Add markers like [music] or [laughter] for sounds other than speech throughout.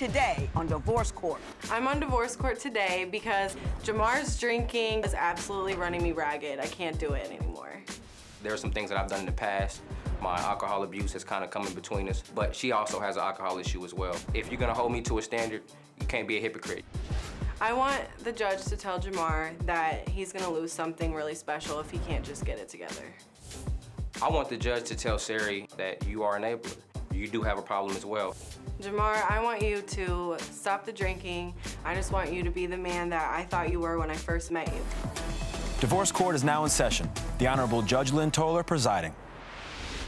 today on Divorce Court? I'm on divorce court today because Jamar's drinking is absolutely running me ragged. I can't do it anymore. There are some things that I've done in the past. My alcohol abuse has kind of come in between us, but she also has an alcohol issue as well. If you're gonna hold me to a standard, you can't be a hypocrite. I want the judge to tell Jamar that he's gonna lose something really special if he can't just get it together. I want the judge to tell Sari that you are an enabler. You do have a problem as well. Jamar, I want you to stop the drinking. I just want you to be the man that I thought you were when I first met you. Divorce court is now in session. The Honorable Judge Lynn Toler presiding.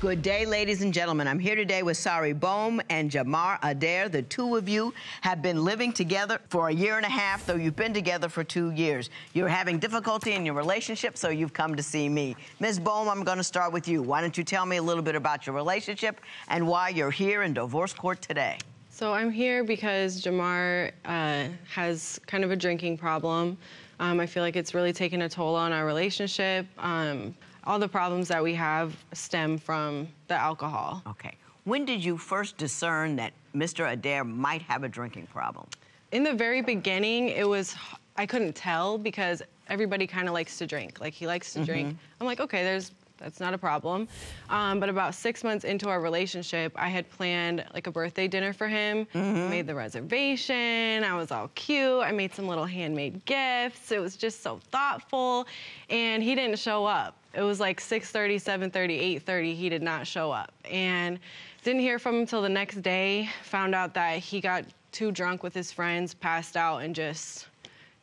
Good day, ladies and gentlemen. I'm here today with Sari Boehm and Jamar Adair. The two of you have been living together for a year and a half, though you've been together for two years. You're having difficulty in your relationship, so you've come to see me. Ms. Boehm, I'm going to start with you. Why don't you tell me a little bit about your relationship and why you're here in divorce court today? So I'm here because Jamar uh, has kind of a drinking problem. Um, I feel like it's really taken a toll on our relationship. Um, all the problems that we have stem from the alcohol. Okay. When did you first discern that Mr. Adair might have a drinking problem? In the very beginning, it was I couldn't tell because everybody kind of likes to drink. Like he likes to drink. Mm-hmm. I'm like, okay, there's that's not a problem. Um, but about six months into our relationship, I had planned like a birthday dinner for him. Made the reservation. I was all cute. I made some little handmade gifts. It was just so thoughtful, and he didn't show up. It was like 6:30, 7:30, 8:30. He did not show up, and didn't hear from him till the next day. Found out that he got too drunk with his friends, passed out, and just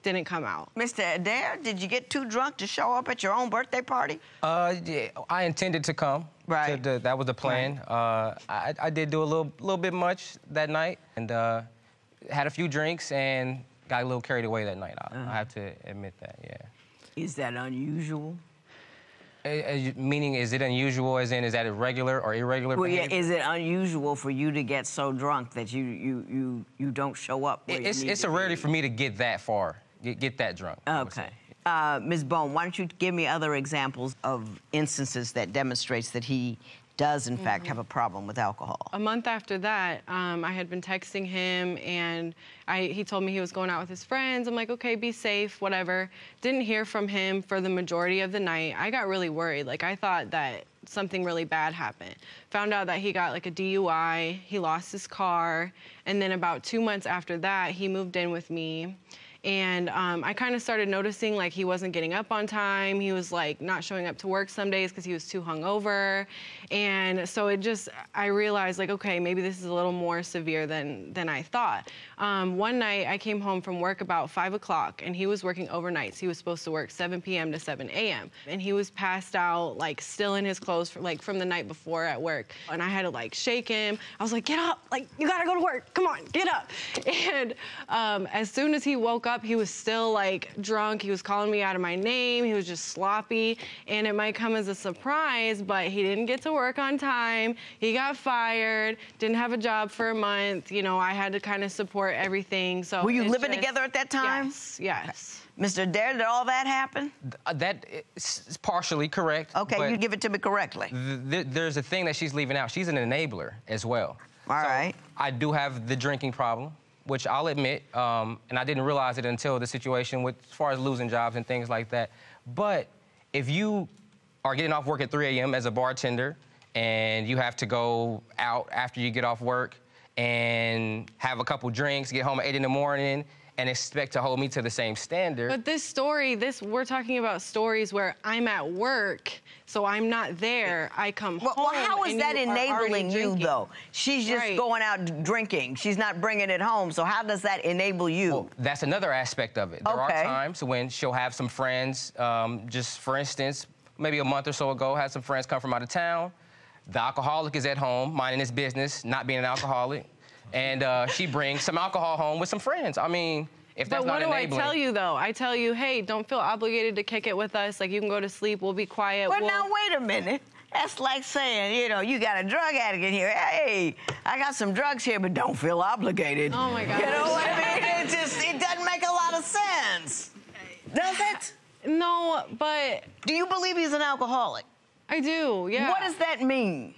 didn't come out. Mr. Adair, did you get too drunk to show up at your own birthday party? Uh, yeah, I intended to come. Right. To the- that was the plan. Uh, I, I did do a little, little bit much that night, and uh, had a few drinks and got a little carried away that night. I, I have to admit that. Yeah. Is that unusual? Uh, uh, meaning, is it unusual? As in, is that irregular or irregular Well, yeah, is it unusual for you to get so drunk that you you you you don't show up? Where It- you it's need it's to a rarity be? for me to get that far, get, get that drunk. I would say. Okay. Uh, Ms. Boehm, why don't you give me other examples of instances that demonstrates that he does, in fact, have a problem with alcohol? a month after that, um, I had been texting him, and I, he told me he was going out with his friends. I'm like, okay, be safe, whatever. Didn't hear from him for the majority of the night. I got really worried. Like, I thought that something really bad happened. Found out that he got like a DUI, he lost his car, and then about two months after that, he moved in with me. And um, I kind of started noticing like he wasn't getting up on time. He was like not showing up to work some days because he was too hungover. And so it just, I realized like, okay, maybe this is a little more severe than than I thought. Um, one night I came home from work about five o'clock, and he was working overnights. He was supposed to work 7 p.m. to 7 a.m. And he was passed out, like still in his clothes, for, like from the night before at work. And I had to like shake him. I was like, get up, like you gotta go to work. Come on, get up. [laughs] And um, as soon as he woke up, he was still like drunk. He was calling me out of my name. He was just sloppy. And it might come as a surprise, but he didn't get to work on time. He got fired. Didn't have a job for a month. You know, I had to kind of support everything. So Were you living just- together at that time? Yes. Yes. Mr. Adair, did all that happen? Uh, that is is partially correct. Okay, you give it to me correctly. th- th- there's a thing that she's leaving out. She's an enabler as well. All right. I do have the drinking problem, which I'll admit, um, and I didn't realize it until the situation with as far as losing jobs and things like that. But if you are getting off work at 3 a.m. as a bartender and you have to go out after you get off work and have a couple drinks, get home at 8 in the morning, and expect to hold me to the same standard. But this story, this we're talking about stories where I'm at work, so I'm not there. I come Well, home. well, how is and that you enabling you, drinking. though? She's just Right. going out drinking. She's not bringing it home. So how does that enable you? Well, that's another aspect of it. There Okay. are times when she'll have some friends, um, just for instance, maybe a month or so ago, had some friends come from out of town. The alcoholic is at home, minding his business, not being an alcoholic. And uh, she brings some alcohol home with some friends. I mean, if that's But what not do enabling. I tell you though? I tell you, hey, don't feel obligated to kick it with us. Like you can go to sleep. We'll be quiet. Well, we'll... now wait a minute. That's like saying, you know, you got a drug addict in here. Hey, I got some drugs here, but don't feel obligated. Oh, my You know what I mean? It just it doesn't make a lot of sense. Does it? No, but Do you believe he's an alcoholic? I do. Yeah. What does that mean?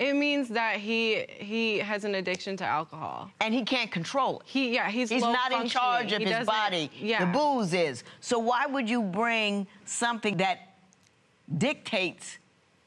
It means that he he has an addiction to alcohol. And he can't control it. He yeah, he's He's not in charge of. He his body. Yeah. The booze is. So why would you bring something that dictates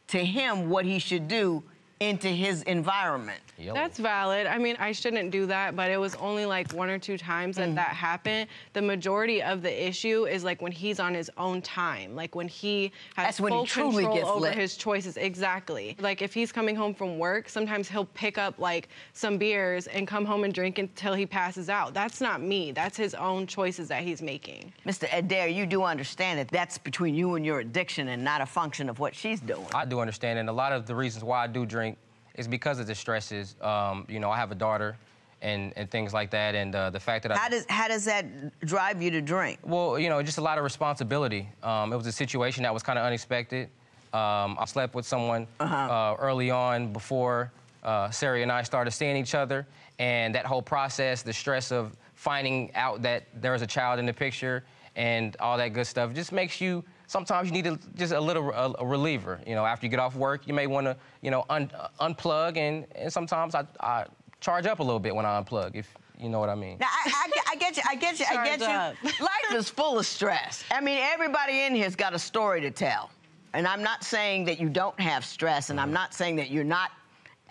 to him what he should do into his environment? Yo. That's valid. I mean, I shouldn't do that, but it was only like one or two times that mm. that happened. The majority of the issue is like when he's on his own time, like when he has That's when he full truly control gets over lit. his choices. Exactly. Like if he's coming home from work, sometimes he'll pick up like some beers and come home and drink until he passes out. That's not me. That's his own choices that he's making. Mr. Adair, you do understand that that's between you and your addiction and not a function of what she's doing. I do understand, and a lot of the reasons why I do drink is because of the stresses. Um, you know, I have a daughter, and, and things like that, and uh, the fact that I. How does how does that drive you to drink? Well, you know, just a lot of responsibility. Um, it was a situation that was kind of unexpected. Um, I slept with someone uh early on before uh, Sarah and I started seeing each other, and that whole process, the stress of finding out that there was a child in the picture and all that good stuff, just makes you. Sometimes you need a, just a little a, a reliever. You know, after you get off work, you may want to, you know, un, uh, unplug, and, and sometimes I, I charge up a little bit when I unplug, if you know what I mean. Now, I, I, get- I get you. I get you. I get Charge you. [laughs] Life is full of stress. I mean, everybody in here's got a story to tell. And I'm not saying that you don't have stress, and I'm mm-hmm. not saying that you're not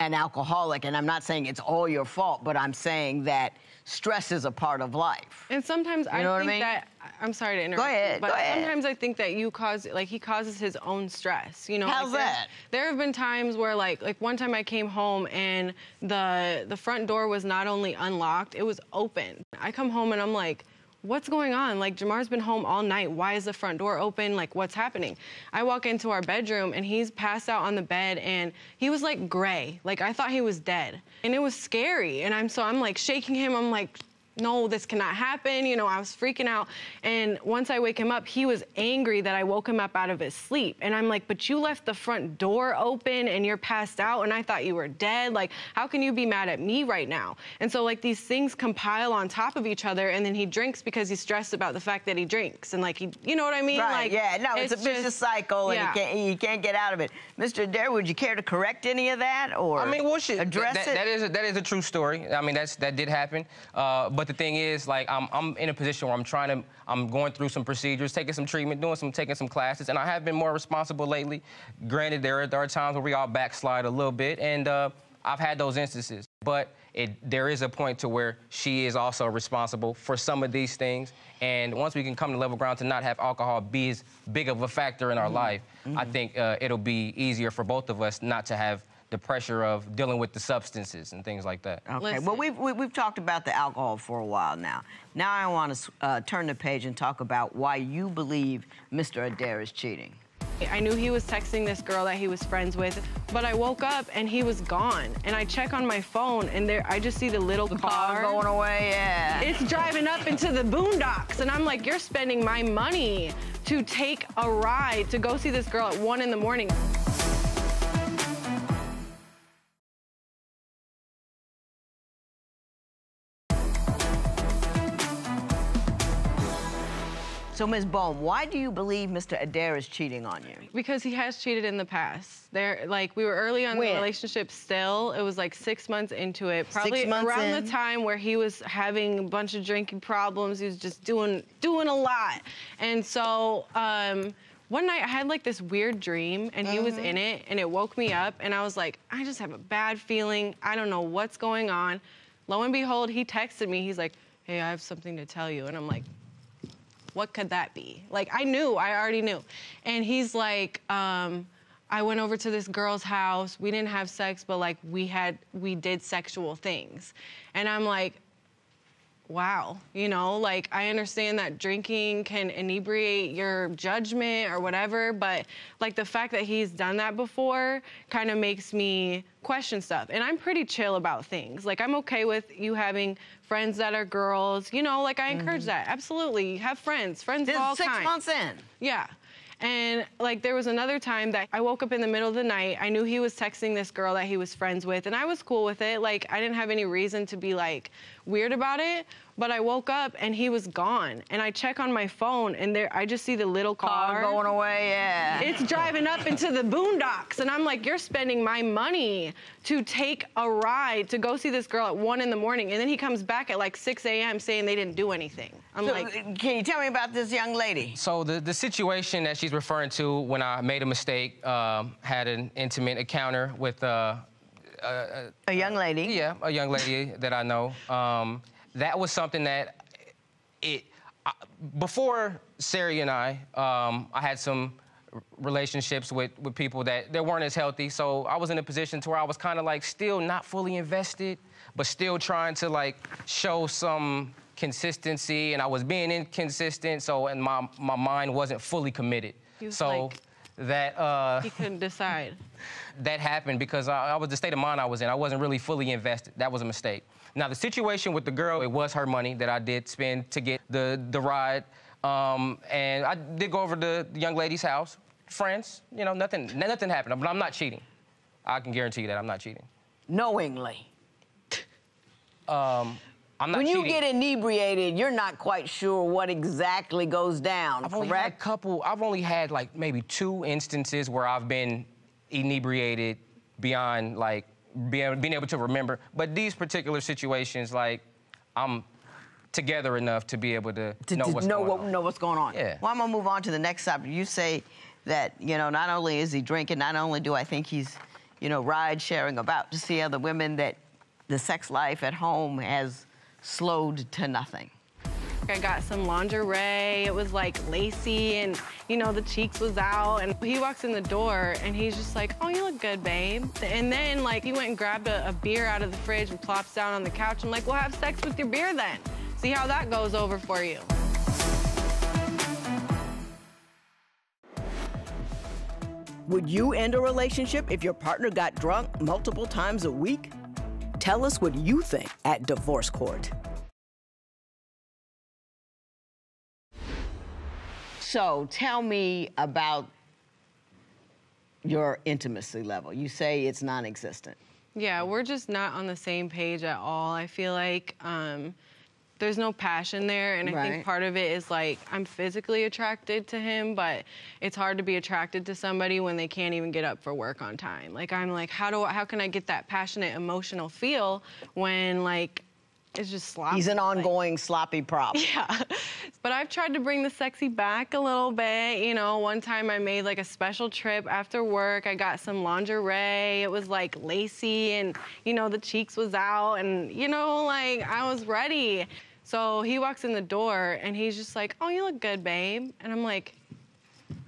an alcoholic, and I'm not saying it's all your fault, but I'm saying that stress is a part of life. And sometimes I know I think mean? that I'm sorry to interrupt. you, ahead, but go ahead. sometimes I think that you cause like he causes his own stress. You know, How's like, that? There have been times where like like one time I came home and the the front door was not only unlocked, it was open. I come home and I'm like. What's going on? Like Jamar's been home all night. Why is the front door open? Like what's happening? I walk into our bedroom and he's passed out on the bed and he was like gray. Like I thought he was dead. And it was scary. And I'm so I'm like shaking him. I'm like no, this cannot happen. You know, I was freaking out. And once I wake him up, he was angry that I woke him up out of his sleep. And I'm like, but you left the front door open and you're passed out and I thought you were dead. Like, how can you be mad at me right now? And so, like, these things compile on top of each other. And then he drinks because he's stressed about the fact that he drinks. And, like, he, you know what I mean? Right, Like, yeah. No, it's, a vicious just- cycle, and yeah. you, can't, you can't get out of it. Mr. Adair, would you care to correct any of that or I mean, well, shit, address that, it? that is a, that is a true story. I mean, that's that did happen. Uh, but the thing is, like, I'm I'm in a position where I'm trying to, I'm going through some procedures, taking some treatment, doing some, taking some classes, and I have been more responsible lately. Granted, there are, there are times where we all backslide a little bit, and uh, I've had those instances. But it, there is a point to where she is also responsible for some of these things. And once we can come to level ground to not have alcohol be as big of a factor in our life, I think uh, it'll be easier for both of us not to have the pressure of dealing with the substances and things like that. Okay, Listen. well, we've, we- we've talked about the alcohol for a while now. Now I want to uh, turn the page and talk about why you believe Mr. Adair is cheating. I knew he was texting this girl that he was friends with, but I woke up and he was gone. And I check on my phone and there I just see the little car. going away, yeah. It's driving up into the boondocks, and I'm like, you're spending my money to take a ride to go see this girl at one in the morning. So, Ms. Boehm, why do you believe Mr. Adair is cheating on you? Because he has cheated in the past. There, like we were early on in When? the relationship. Still, it was like six months into it. Probably months around in. the time where he was having a bunch of drinking problems. He was just doing doing a lot, and so. Um, one night I had like this weird dream and he was in it and it woke me up and I was like, I just have a bad feeling. I don't know what's going on. Lo and behold, he texted me. He's like, Hey, I have something to tell you. And I'm like, what could that be? Like I knew, I already knew. And he's like, um, I went over to this girl's house. We didn't have sex, but like we had, we did sexual things. And I'm like, wow, you know, like I understand that drinking can inebriate your judgment or whatever, but like the fact that he's done that before kind of makes me question stuff. And I'm pretty chill about things. Like I'm okay with you having friends that are girls, you know, like I encourage mm-hmm. that. Absolutely. Have friends, friends This of all is six kinds. months in. Yeah. And like there was another time that I woke up in the middle of the night. I knew he was texting this girl that he was friends with, and I was cool with it. Like I didn't have any reason to be like weird about it. But I woke up and he was gone. And I check on my phone and there I just see the little car. Car going away, yeah. It's driving up into the boondocks. And I'm like, you're spending my money to take a ride to go see this girl at one in the morning. And then he comes back at like 6 a.m. saying they didn't do anything. I'm So, like, can you tell me about this young lady? So the, the situation that she's referring to when I made a mistake, um, had an intimate encounter with uh, A young lady. Yeah, a young lady that I know. Um, that was something that it I, before Sari and I, um, I had some relationships with, with people that, they weren't as healthy. So I was in a position to where I was kind of like still not fully invested, but still trying to like show some consistency, and I was being inconsistent. So and my my mind wasn't fully committed. He was so like- that. Uh, he couldn't decide. [laughs] that happened because I, I was the state of mind I was in. I wasn't really fully invested. That was a mistake. Now the situation with the girl, it was her money that I did spend to get the the ride, um, and I did go over to the young lady's house, friends. You know, nothing nothing happened. But I'm not cheating. I can guarantee you that I'm not cheating. Knowingly. I'm not When you cheating. get inebriated, you're not quite sure what exactly goes down, I've only had a couple. I've only had like maybe two instances where I've been inebriated beyond like being, being able to remember. But these particular situations, like I'm together enough to be able to, to, know to what's know going what on. know what's going on. Yeah. Well, I'm gonna move on to the next subject. You say that you know not only is he drinking, not only do I think he's you know ride sharing about to see other women that the sex life at home has slowed to nothing. I got some lingerie. It was like lacy and, you know, the cheeks was out. And he walks in the door and he's just like, oh, you look good, babe. And then, like, he went and grabbed a, a beer out of the fridge and plops down on the couch. I'm like, well, have sex with your beer then. See how that goes over for you. Would you end a relationship if your partner got drunk multiple times a week? Tell us what you think at Divorce Court. So tell me about your intimacy level. You say it's non existent. Yeah, we're just not on the same page at all. I feel like um, there's no passion there, and I think part of it is like I'm physically attracted to him, but it's hard to be attracted to somebody when they can't even get up for work on time. Like I'm like, how do I, how can I get that passionate emotional feel when like it's just sloppy? He's an Like- ongoing sloppy prop. [laughs] yeah. But I've tried to bring the sexy back a little bit. You know, one time I made like a special trip after work. I got some lingerie. It was like lacy and, you know, the cheeks was out and, you know, like I was ready. So he walks in the door and he's just like, oh, you look good, babe. And I'm like,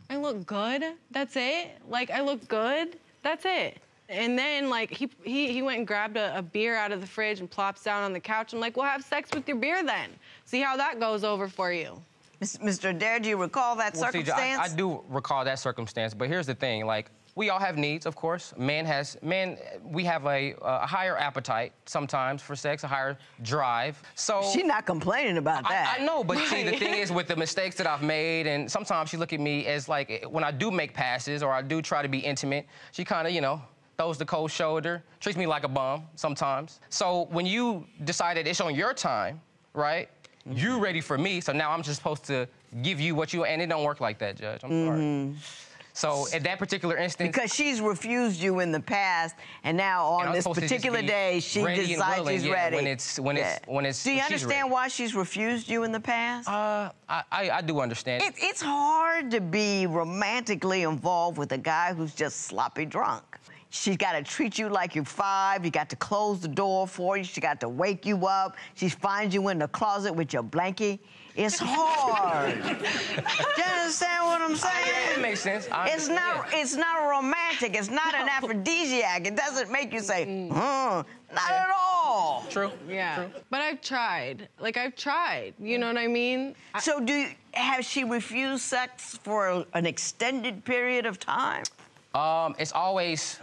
I look good? That's it? Like, I look good? That's it. And then, like, he, he, he went and grabbed a, a beer out of the fridge and plops down on the couch. I'm like, well, have sex with your beer then. See how that goes over for you. Mr. Adair, do you recall that Well, CJ, circumstance? I, I do recall that circumstance, but here's the thing: like we all have needs, of course. Man has man. We have a, a higher appetite sometimes for sex, a higher drive. So She's not complaining about that. I, I know, but see, the thing is with the mistakes that I've made, and sometimes she look at me as like when I do make passes or I do try to be intimate, she kind of, you know, throws the cold shoulder, treats me like a bum sometimes. So when you decided it's on your time, right? You're ready for me, so now I'm just supposed to give you what you, and it don't work like that, Judge. I'm sorry. So at that particular instance, Because she's refused you in the past, and now on I'm this supposed to just particular day, she decides willing, she's yeah, ready. when it's- when it's- when it's- Do you understand why she's refused you in the past? uh, I, I, I do understand. it, it's hard to be romantically involved with a guy who's just sloppy drunk. She's got to treat you like you're five. You got to close the door for you. She got to wake you up. She finds you in the closet with your blankie. It's hard. [laughs] Do you understand what I'm Yeah, it makes sense. I It's not. yeah. It's not romantic. It's not an aphrodisiac. It doesn't make you say, "Hmm." Not at all. True. Yeah. True. But I've tried. Like, I've tried. You know what I mean? So, do you, has she refused sex for an extended period of time? Um, it's always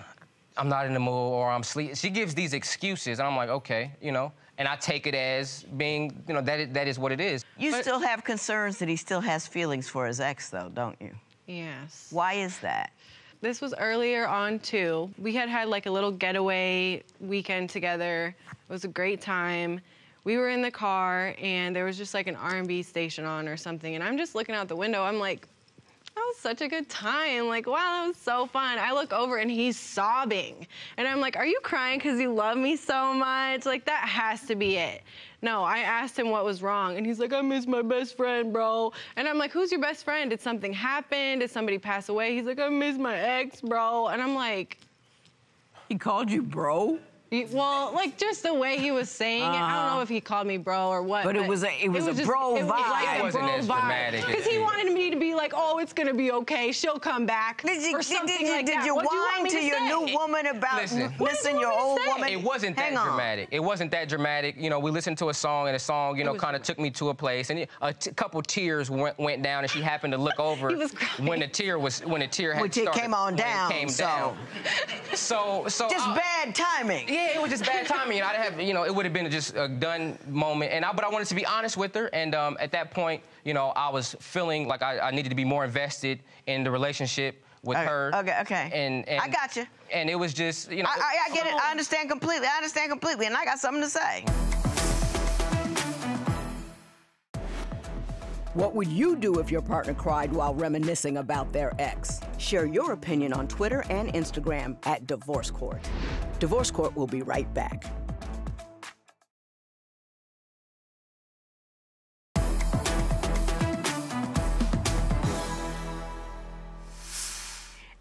I'm not in the mood or I'm sleep. She gives these excuses, and I'm like, okay, you know, and I take it as being, you know, that is, that is what it is. You But- still have concerns that he still has feelings for his ex, though, don't you? yes. Why is that? This was earlier on too. We had had like a little getaway weekend together. It was a great time. we were in the car and there was just like an R&B station on or something, and I'm just looking out the window. I'm like, that was such a good time. Like, wow, that was so fun. I look over and he's sobbing. And I'm like, are you crying because you love me so much? Like, that has to be it. No, I asked him what was wrong. And he's like, I miss my best friend, bro. And I'm like, who's your best friend? Did something happen? Did somebody pass away? He's like, I miss my ex, bro. And I'm like, He called you bro? He- well, like just the way he was saying it. I don't know if he called me bro or what. Uh-huh. But it was a- it was a bro it was vibe. like It wasn't bro as dramatic Because he wanted me to be like, oh, it's gonna be okay. She'll come back. Did you, or something did, you- like did that. you What do you want whine me to to your say? new woman about Listen. m- missing you your old say? woman? It wasn't that dramatic. It wasn't that dramatic. You know, we listened to a song, and the song, you know, kind of took me to a place, and a t- couple tears went, went down, and she happened to look [laughs] over He was when the tear was when the tear had Which it started, came on when it down, came so- down. So, so Just I- bad timing. Yeah, it was just bad timing. I'd have, you know, it would have been just a done moment. And I, but I wanted to be honest with her. And um, at that point, you know, I was feeling like I, I needed to be more invested in the relationship with Okay, her. okay, okay. And, and I got you. And it was just, you know. I, I, I get it. I understand completely. I understand completely. And I got something to say. What would you do if your partner cried while reminiscing about their ex? Share your opinion on Twitter and Instagram at Divorce Court. Divorce Court will be right back.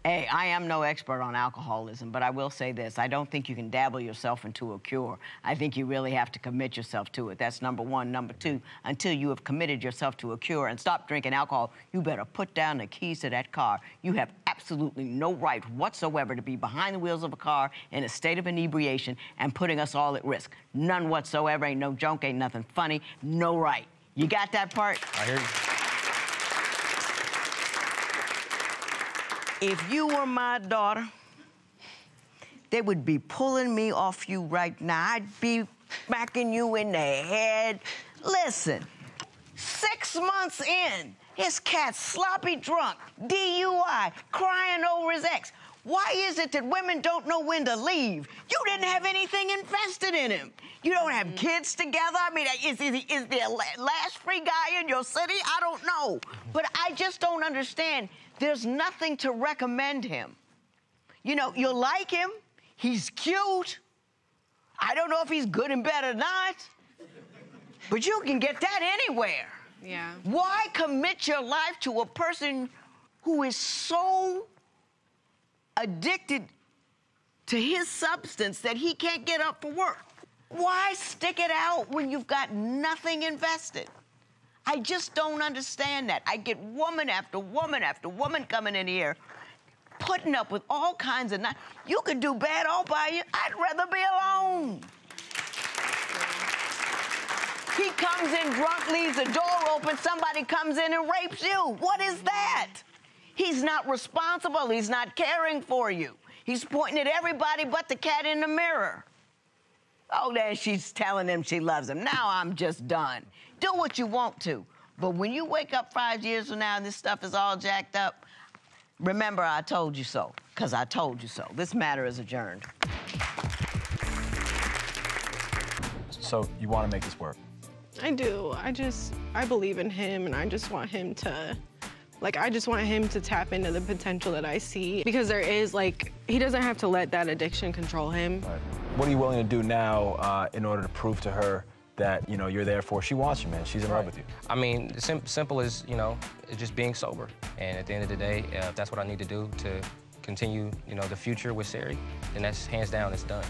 Hey, I am no expert on alcoholism, but I will say this. I don't think you can dabble yourself into a cure. I think you really have to commit yourself to it. That's number one. Number two, until you have committed yourself to a cure and stop drinking alcohol, you better put down the keys to that car. You have absolutely no right whatsoever to be behind the wheels of a car in a state of inebriation and putting us all at risk. None whatsoever. Ain't no joke, ain't nothing funny. No right. You got that part? I hear you. If you were my daughter, they would be pulling me off you right now. I'd be smacking you in the head. Listen, six months in, his cat's sloppy drunk, DUI, crying over his ex. Why is it that women don't know when to leave? You didn't have anything invested in him. You don't have mm-hmm. kids together. I mean, is, is, he- is the la- last free guy in your city? I don't know. But I just don't understand. There's nothing to recommend him. You know, you like him. He's cute. I don't know if he's good in bed or not. But you can get that anywhere. Yeah. Why commit your life to a person who is so addicted to his substance that he can't get up for work? Why stick it out when you've got nothing invested? I just don't understand that. I get woman after woman after woman coming in here putting up with all kinds of. Not- you could do bad all by you. I'd rather be alone. He comes in drunk, leaves the door open, somebody comes in and rapes you. What is that? He's not responsible. He's not caring for you. He's pointing at everybody but the cat in the mirror. Oh, there she's telling him she loves him. Now I'm just done. Do what you want to. But when you wake up five years from now and this stuff is all jacked up, remember I told you so, because I told you so. This matter is adjourned. So you want to make this work? I do. I just, I believe in him and I just want him to, like, I just want him to tap into the potential that I see because there is, like, he doesn't have to let that addiction control him. What are you willing to do now uh, in order to prove to her that you know you're there for? her? She wants you, man. She's in love with you. I mean, sim- simple as, you know, it's just being sober. And at the end of the day, uh, if that's what I need to do to continue, you know, the future with Sari, then that's hands down, it's done.